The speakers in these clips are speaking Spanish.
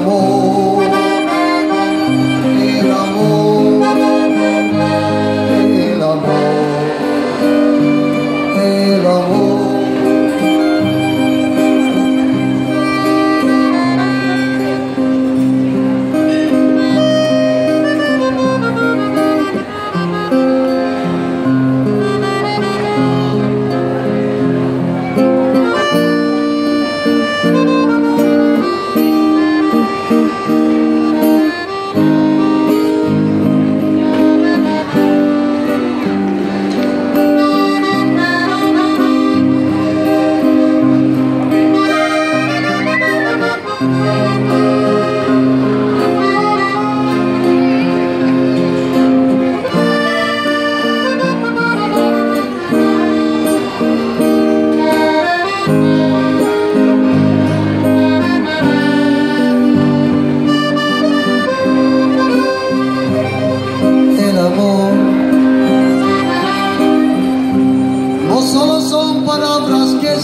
amor,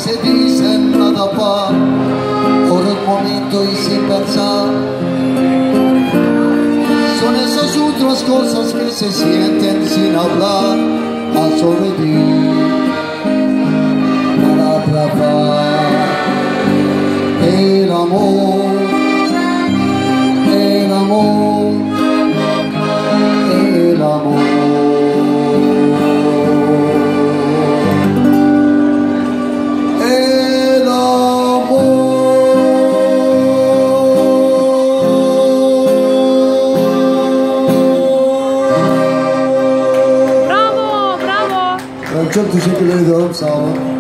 se dicen nada más por un momento y sin pensar. Son esas otras cosas que se sienten sin hablar a sobrevivir para atrapar el amor, el amor el amor. Ben çok teşekkür ediyorum. Sağ olun.